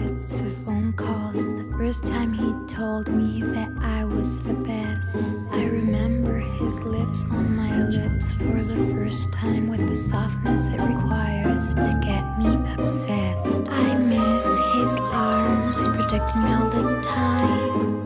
It's the phone calls, the first time he told me that I was the best. I remember his lips on my lips for the first time with the softness it requires to get me obsessed. I miss his arms protecting me all the time,